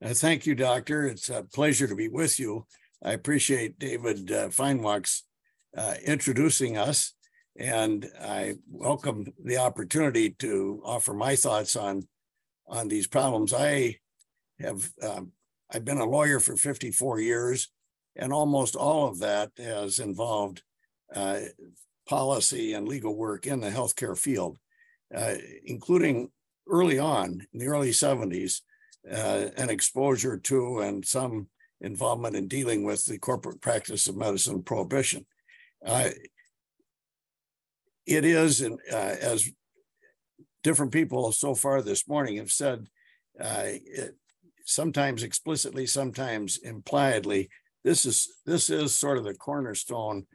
Uh, thank you, Doctor. It's a pleasure to be with you. I appreciate David uh, uh, introducing us, and I welcome the opportunity to offer my thoughts on on these problems. I have um, I've been a lawyer for 54 years, and almost all of that has involved uh, policy and legal work in the healthcare field, uh, including early on in the early 70s, uh, an exposure to and some involvement in dealing with the corporate practice of medicine prohibition. Uh, it is, uh, as different people so far this morning have said, uh, it, sometimes explicitly, sometimes impliedly, this is this is sort of the cornerstone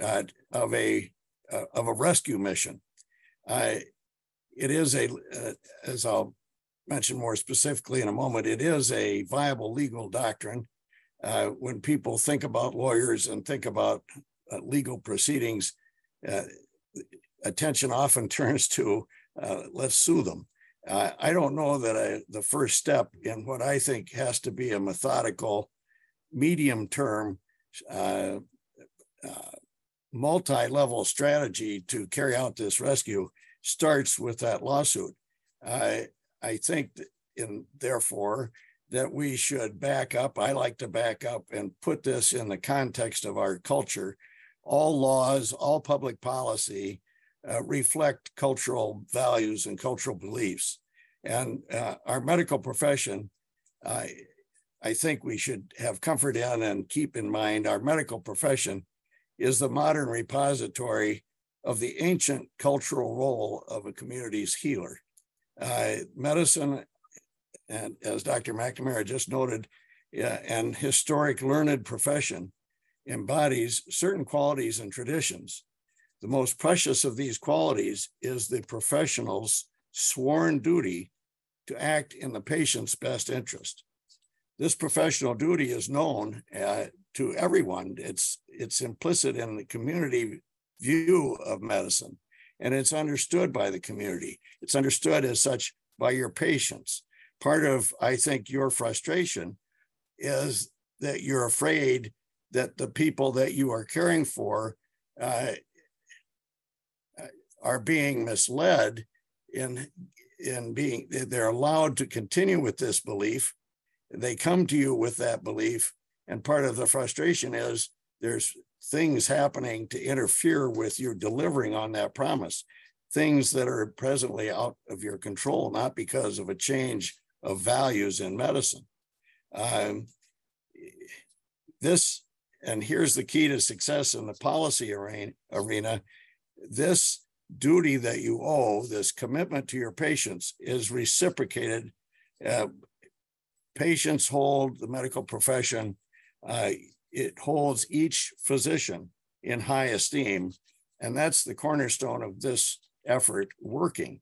uh, of a uh, of a rescue mission. It is a, as I'll mention more specifically in a moment, it is a viable legal doctrine. Uh, when people think about lawyers and think about uh, legal proceedings, attention often turns to let's sue them. I don't know that I, the first step in what I think has to be a methodical, medium term uh, uh, multi-level strategy to carry out this rescue starts with that lawsuit. I I think in therefore that we should back up. I like to back up and put this in the context of our culture. All laws, all public policy uh, reflect cultural values and cultural beliefs. And uh, our medical profession, I, I think we should have comfort in and keep in mind our medical profession is the modern repository of the ancient cultural role of a community's healer. Uh, medicine, and as Dr. McNamara just noted, uh, an historic learned profession embodies certain qualities and traditions. The most precious of these qualities is the professional's sworn duty to act in the patient's best interest. This professional duty is known uh, to everyone. It's it's implicit in the community view of medicine, and it's understood by the community. It's understood as such by your patients. Part of I think your frustration is that you're afraid that the people that you are caring for uh, are being misled in in being they're allowed to continue with this belief they come to you with that belief and part of the frustration is there's things happening to interfere with your delivering on that promise, things that are presently out of your control, not because of a change of values in medicine. Um, this, and here's the key to success in the policy arena this duty that you owe, this commitment to your patients, is reciprocated. Uh, patients hold the medical profession uh, it holds each physician in high esteem. And that's the cornerstone of this effort working.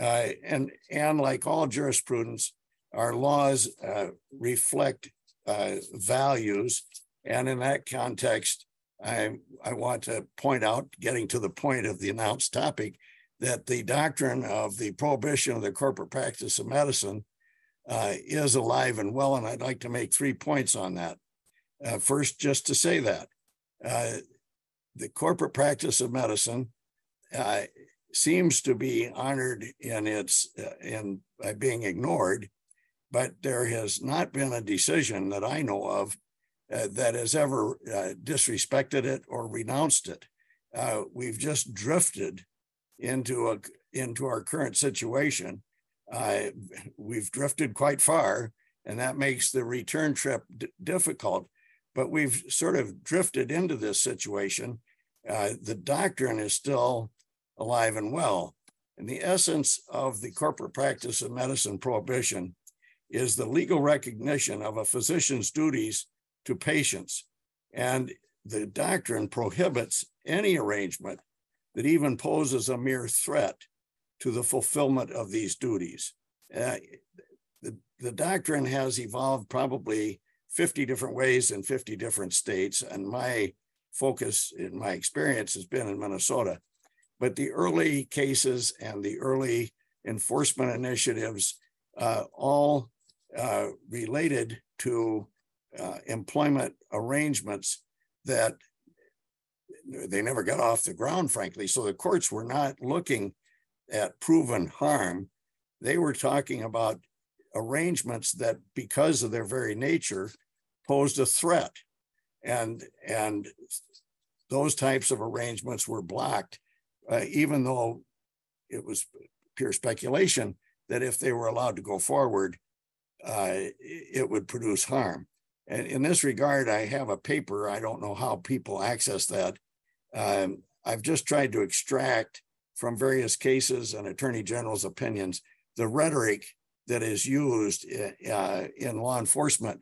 Uh, and, and like all jurisprudence, our laws uh, reflect uh, values. And in that context, I, I want to point out, getting to the point of the announced topic, that the doctrine of the prohibition of the corporate practice of medicine uh, is alive and well. And I'd like to make three points on that. Uh, first, just to say that uh, the corporate practice of medicine uh, seems to be honored in its uh, in by being ignored, but there has not been a decision that I know of uh, that has ever uh, disrespected it or renounced it. we've just drifted into a into our current situation. we've drifted quite far, and that makes the return trip difficult but we've sort of drifted into this situation. Uh, the doctrine is still alive and well. And the essence of the corporate practice of medicine prohibition is the legal recognition of a physician's duties to patients. And the doctrine prohibits any arrangement that even poses a mere threat to the fulfillment of these duties. Uh, the, the doctrine has evolved probably 50 different ways in 50 different states. And my focus in my experience has been in Minnesota. But the early cases and the early enforcement initiatives uh, all uh, related to uh, employment arrangements that they never got off the ground, frankly. So the courts were not looking at proven harm. They were talking about arrangements that, because of their very nature, posed a threat. And, and those types of arrangements were blocked, uh, even though it was pure speculation that if they were allowed to go forward, uh, it would produce harm. And in this regard, I have a paper. I don't know how people access that. Um, I've just tried to extract from various cases and attorney general's opinions the rhetoric that is used uh, in law enforcement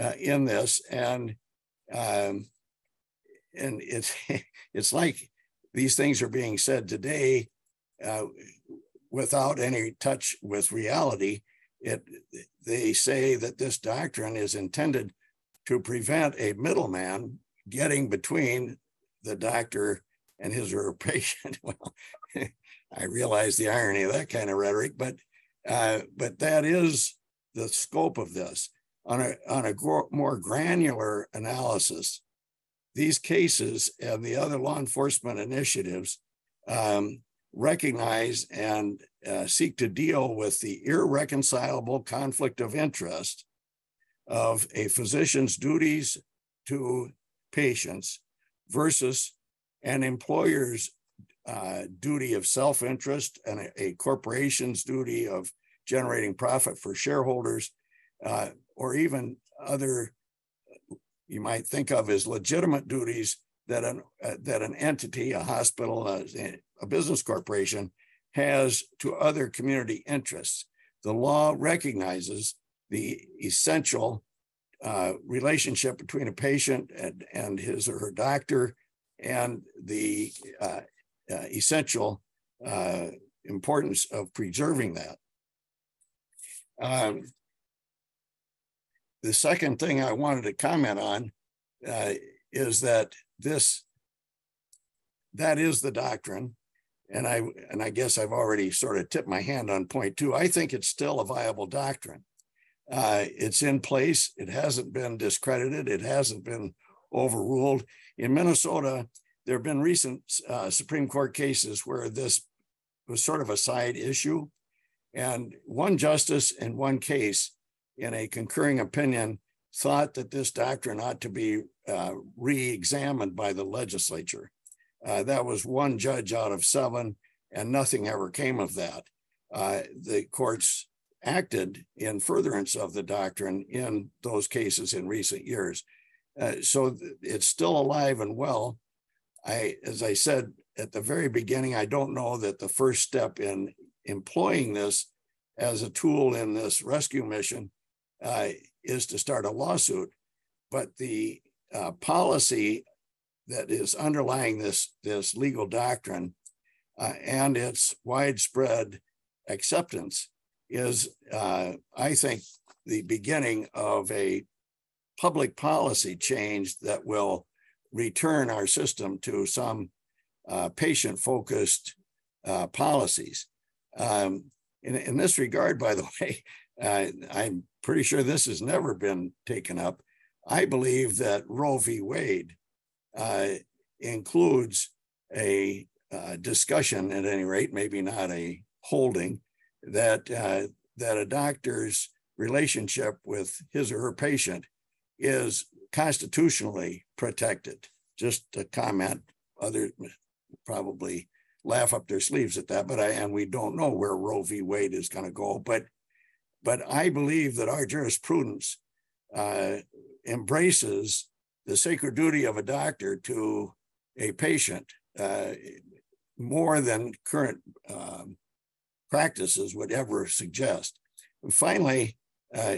uh, in this, and um, and it's it's like these things are being said today uh, without any touch with reality. It they say that this doctrine is intended to prevent a middleman getting between the doctor and his or her patient. well, I realize the irony of that kind of rhetoric, but uh, but that is the scope of this. On a on a more granular analysis, these cases and the other law enforcement initiatives um, recognize and uh, seek to deal with the irreconcilable conflict of interest of a physician's duties to patients versus an employer's uh, duty of self-interest and a, a, corporation's duty of generating profit for shareholders, uh, or even other you might think of as legitimate duties that an uh, that an entity, a hospital, a, a business corporation has to other community interests. The law recognizes the essential uh, relationship between a patient and, and his or her doctor and the uh, essential uh, importance of preserving that. Um, the second thing I wanted to comment on uh, is that this that is the doctrine and i and i guess i've already sort of tipped my hand on point two i think it's still a viable doctrine. Uh, it's in place. It hasn't been discredited. It hasn't been overruled. In minnesota there have been recent uh, supreme court cases where this was sort of a side issue and one justice in one case in a concurring opinion thought that this doctrine ought to be uh, re-examined by the legislature. Uh, that was one judge out of seven, and nothing ever came of that. Uh, the courts acted in furtherance of the doctrine in those cases in recent years. Uh, so it's still alive and well. I, as I said at the very beginning, I don't know that the first step in employing this as a tool in this rescue mission uh, is to start a lawsuit. But the uh, policy that is underlying this, this legal doctrine uh, and its widespread acceptance is, uh, I think, the beginning of a public policy change that will return our system to some uh, patient focused uh, policies. Um, in, in this regard, by the way, uh, I'm pretty sure this has never been taken up. I believe that Roe v. Wade uh, includes a uh, discussion, at any rate, maybe not a holding, that uh, that a doctor's relationship with his or her patient is constitutionally protected. Just a comment. Others probably laugh up their sleeves at that, but I and we don't know where Roe v. Wade is going to go. But but I believe that our jurisprudence uh, embraces the sacred duty of a doctor to a patient uh, more than current um, practices would ever suggest. And finally, uh,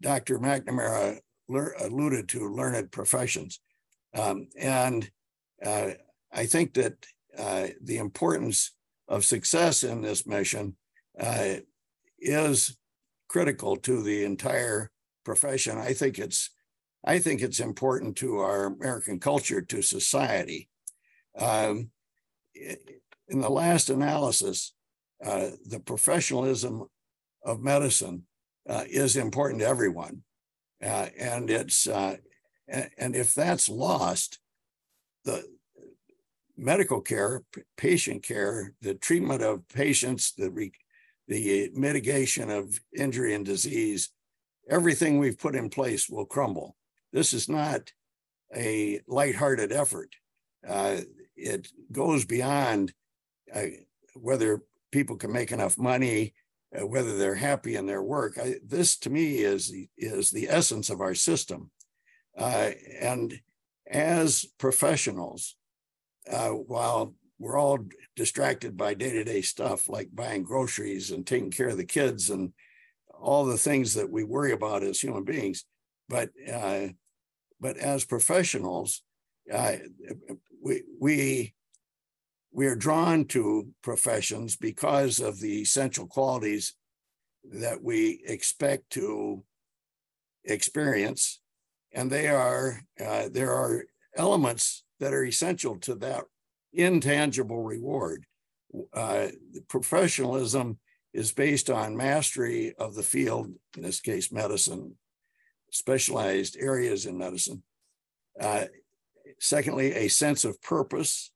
Dr. McNamara alluded to learned professions. Um, and uh, I think that uh, the importance of success in this mission uh, is critical to the entire profession. I think it's I think it's important to our American culture, to society. Um, in the last analysis, uh, the professionalism of medicine uh, is important to everyone. Uh, and it's, uh, and if that's lost, the medical care, patient care, the treatment of patients, the, re, the mitigation of injury and disease, everything we've put in place will crumble. This is not a lighthearted effort. Uh, it goes beyond uh, whether people can make enough money, uh, whether they're happy in their work. I, this, to me, is is the essence of our system. Uh, and as professionals, uh, while we're all distracted by day-to-day stuff like buying groceries and taking care of the kids and all the things that we worry about as human beings, but uh, but as professionals, uh, we we we are drawn to professions because of the essential qualities that we expect to experience, and they are uh, there are elements that are essential to that intangible reward. Uh, professionalism is based on mastery of the field, in this case, medicine, specialized areas in medicine. Uh, secondly, a sense of purpose.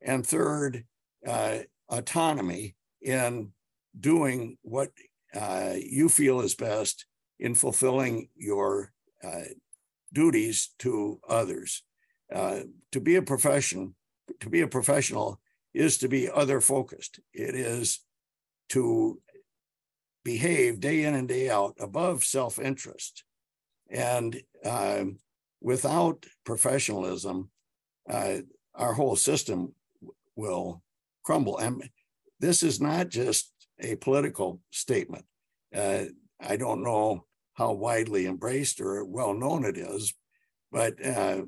And third, uh, autonomy in doing what uh, you feel is best in fulfilling your uh, duties to others. Uh, to be a profession, to be a professional is to be other focused. It is to behave day in and day out above self interest. And uh, without professionalism, uh, our whole system will crumble. And this is not just a political statement. Uh, I don't know how widely embraced or well known it is, but uh,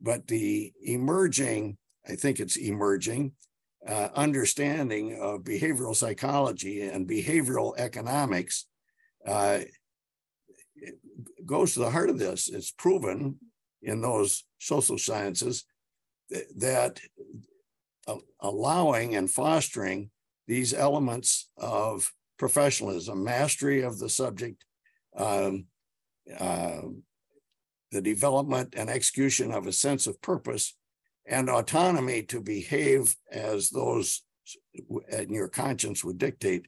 but the emerging, I think it's emerging, uh, understanding of behavioral psychology and behavioral economics uh, goes to the heart of this. It's proven in those social sciences that, allowing and fostering these elements of professionalism, mastery of the subject, um, uh, the development and execution of a sense of purpose and autonomy to behave as those and your conscience would dictate,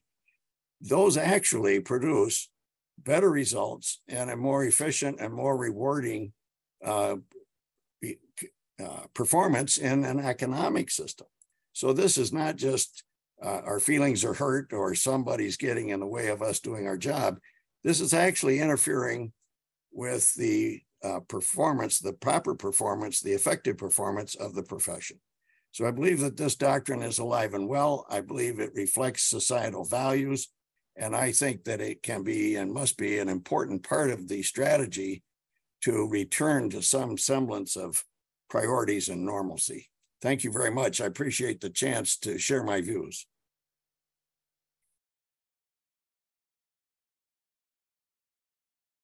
those actually produce better results and a more efficient and more rewarding uh, uh, performance in an economic system. So this is not just uh, our feelings are hurt or somebody's getting in the way of us doing our job. This is actually interfering with the uh, performance, the proper performance, the effective performance of the profession. So I believe that this doctrine is alive and well. I believe it reflects societal values. And I think that it can be and must be an important part of the strategy to return to some semblance of priorities and normalcy. Thank you very much. I appreciate the chance to share my views.